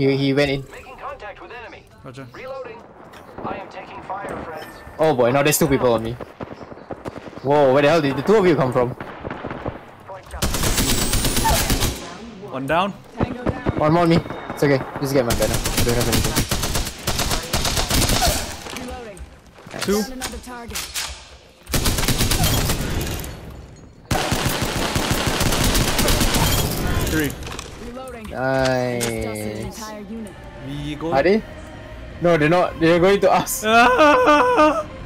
He he went in. Making contact with enemy. Roger. Reloading. I am taking fire, friends. Oh boy, now there's two people on me. Whoa, where the hell did the two of you come from? One down. One more on me. It's okay. Just get my banner. I don't have anything. Reloading. Two. Found another target. Three. Reloading. Nice. We go. Are they? No, they're not. They're going to us. Ah!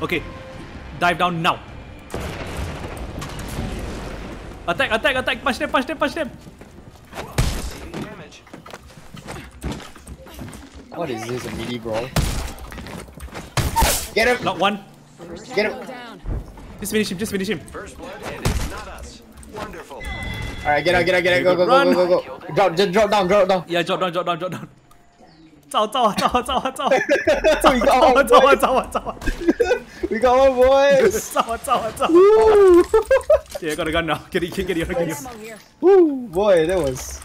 Okay. Dive down now. Attack, attack, attack. Punch them, punch them, punch them. What is this? A melee brawl? Get him! Not one. Get him! down. Just finish him, just finish him. First blood, Alright, get out, get out, get out, go, go, go, Run. go, go, go. Drop, just drop down, drop down. Yeah, drop down, drop down, drop down. 走走走走走 we 走 got one 走 boy. 走走 We got one boys. 走走走 Woo! Yeah, got a gun now. Get it, get it, get it, get it. Ammo here. Woo! Boy, that was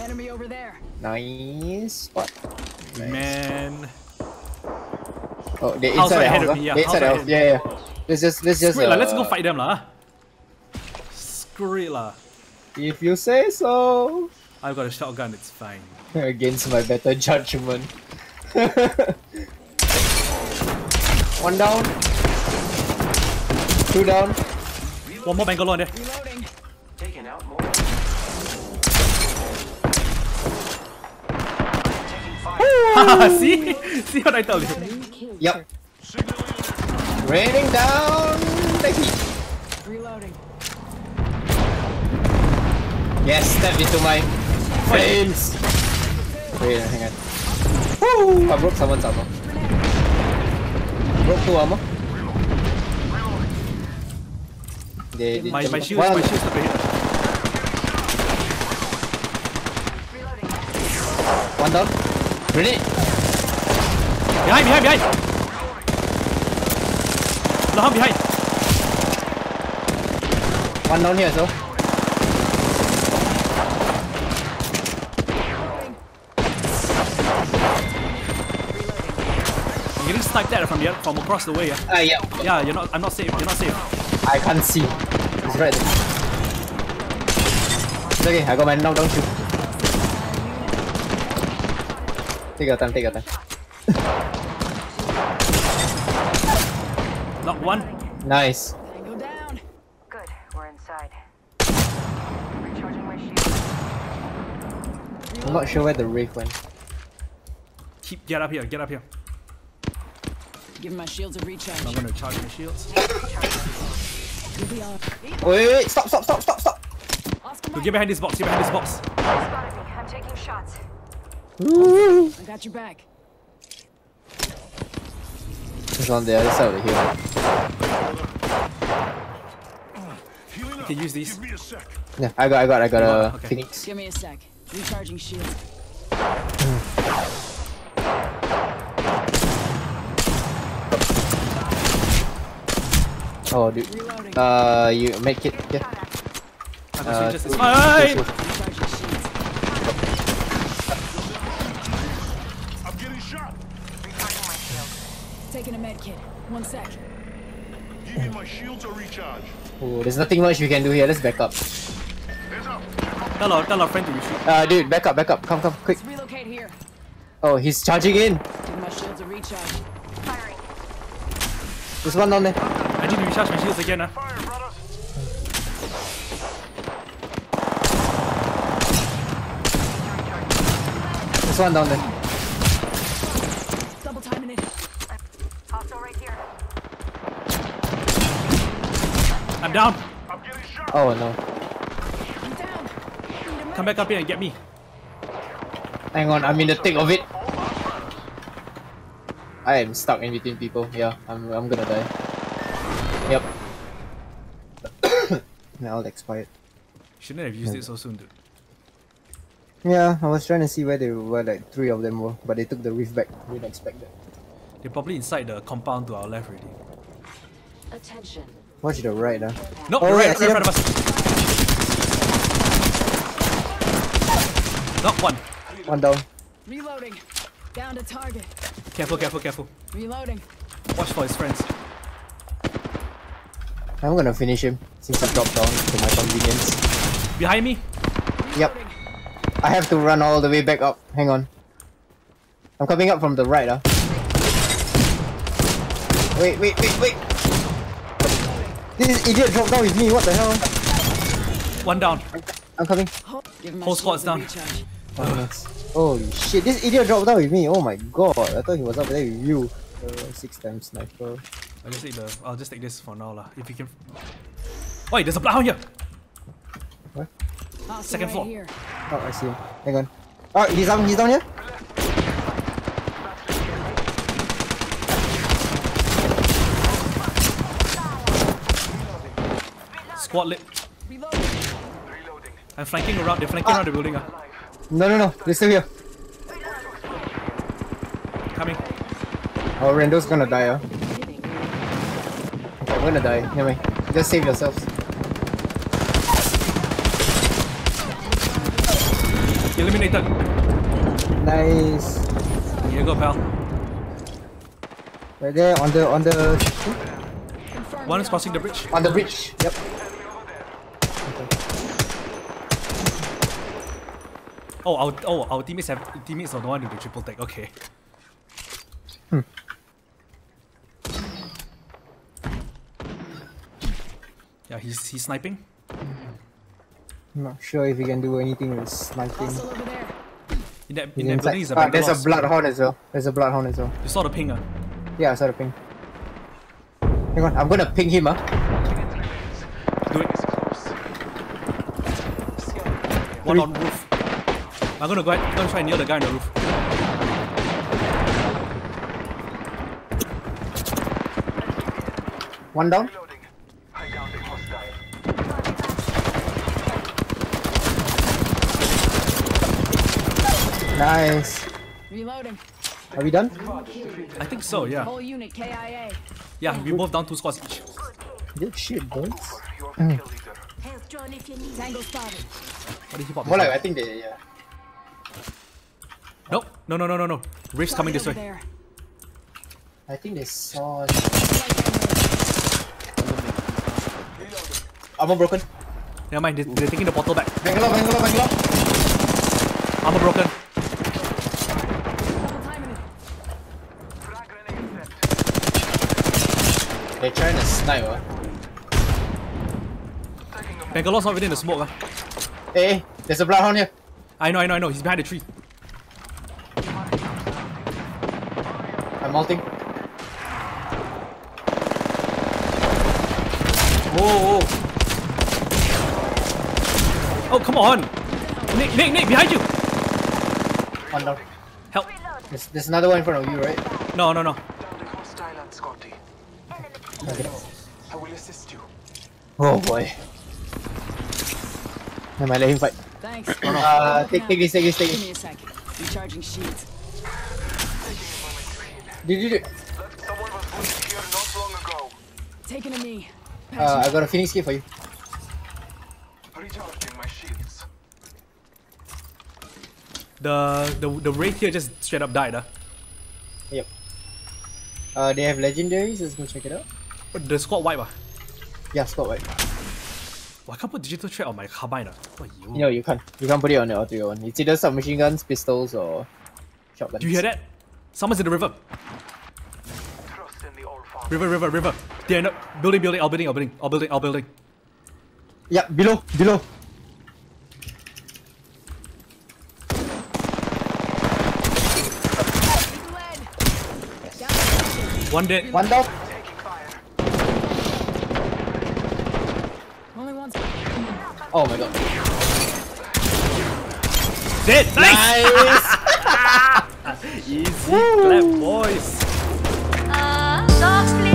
Enemy over there. nice spot. Man. Oh, they're House inside right the ahead house. of huh? me, yeah, They're inside the house house. Yeah, yeah. Let's just, let's just. Screw it lah, let's go uh, fight them lah. Screw it lah. If you say so. I've got a shotgun, it's fine. Against my better judgment. One down. Two down. One more Bangalore there. Reloading. Taking out more. See? See what I told you? Yep. Raining down the heat. Yes, step into my flames. Wait, hang on. Woo! I broke someone's armor. Broke two armor. They, they My, my shield, my shield's up here. One down. Grenade. Behind, behind, behind! Lahan behind! One down here as well. I'm getting sniped at from the from across the way. Yeah, Ah, yeah. yeah. You're not. I'm not safe. You're not safe. I can't see. It's right there. It's okay, I got my knockdown shield. Take your time, take your time. Not one. Nice. Tango down. Good, we're inside. Recharging my shield. I'm not sure where the Wraith went. Keep get up here. Get up here. Give my shields a recharge. I'm gonna charge my shields. You'll be on. Wait, wait, wait, stop, stop, stop, stop, stop. Oscar Go get behind this box. Get behind this box. Spotted. I'm taking shots. I got your back. It's on the other side of the hill. You can use these. Yeah, I got, I got, I got a Okay. phoenix. Give me a sec. Recharging shield. Oh, dude. Reloading. Uh, you make it. Yeah. I can Uh, switch this. It's two- fine. two- two. Recharging shields. I'm getting shot. Recharging my shield. Taking a med kit. One sec. Give me my shields or recharge. Oh, there's nothing much we can do here. Let's back up. Heads up. Tell our tell our friend to retreat. Uh, dude, back up, back up. Come, come, quick. Let's relocate here. Oh, he's charging in. Give my shields a recharge. Firing. There's one down there. I need to recharge my shields again. Uh. There's one down there. Double timing it. Hostile right here. I'm down. I'm getting shot. Oh no. I'm down. Come back up here and get me. Hang on, I'm in the thick of it. I am stuck in between people. Yeah, I'm, I'm gonna die. Yep. now I'll expired. Shouldn't have used it so soon, dude. Yeah, I was trying to see where they were, like three of them were, but they took the reef back. Didn't expect that. They're probably inside the compound to our left already. Attention. Watch the right, ah. No, Oh, right, yeah, I right, right, right of us. Not one. One down. Reloading. Down to target. Careful, careful, careful. Reloading. Watch for his friends. I'm gonna finish him since he dropped down to my convenience. Behind me. Yep. I have to run all the way back up. Hang on. I'm coming up from the right, ah. Wait, wait, wait, wait! This idiot dropped down with me, what the hell? One down. I'm coming. Give my Whole squad's down. Oh, nice. Holy shit, this idiot dropped down with me. Oh my god, I thought he was up there with you. Uh, six times sniper. I'll just take the. I'll just take this for now, lah. If you can. Wait, there's a bloodhound here. Hostile Second right floor. Here. Oh, I see him. Hang on. Oh, he's down, he's down here? Squad lit. Reloading. I'm flanking around. They're flanking around the building. Ah, No, no, no, they're still here. coming. Oh, Rando's gonna die. Okay, I'm gonna die. Mind. Just save yourselves. Eliminated. Nice. Here you go, pal. Right there on the on the One is crossing the bridge. on the bridge. Yep. Oh, our oh our teammates have teammates are the one with the triple tag. Okay. Hmm. Yeah, he's he's sniping. I'm not sure if he can do anything with sniping. Hostile over there. In that in that inside. building is a Ah, there's a bloodhound as well. There's a bloodhound as well. You saw the ping, ah. Yeah, I saw the ping. Hang on, I'm gonna ping him, ah. Do it. One on roof. I'm gonna go ahead, gonna try and near the guy on the roof. One down. Nice. Reloading. Are we done? I think so, yeah. Whole unit KIA. Yeah, we both down two squads each. Good shit, boys. Health drone if you need. Tango spotted. What did he pop? More like I think they yeah. Nope. No, no, no, no, no. Rift's coming this way. There. I think they saw. Right Armor broken. Never mind, they, they're taking the portal back. Bangalore, Bangalore, Bangalore. Armor broken. there. Double timing it. They're trying to snipe. ah. Bangalore's not within the smoke. ah. Hey, hey, there's a bloodhound here. I know, I know, I know. He's behind the tree. I'm ulting. Whoa, whoa. Oh, come on! Nick, Nick, Nick, behind you! One down. Help! There's, there's another one in front of you, right? No, no, no. Hostile and Scotty. Okay. I will assist you. Oh boy. Never mind, let him fight. Thanks. Uh, take, take this, take this, take Give this. me a sec. Recharging shields. Did you do? Someone was wounded here not long ago. Taking a knee. Uh, I got a phoenix kit for you. Recharging my shields. The the the raid here just straight up died. Uh. Yep. Uh, they have legendaries. Let's go check it out. The squad wipe. Uh. Yeah, spot white. Well, I can't put digital threat on my carbine. What you? No, you can't. You can't put it on the auto one. It's either submachine guns, pistols, or shotguns. Do you hear that? Someone's in the river. In the. River, river, river. They're in the building, building, our building, our building, our building, our building. Yeah, below, below. One dead. One down. Taking fire. Only one. Oh my god. Dead. Nice. Nice. Easy clap, boys. Uh, softly.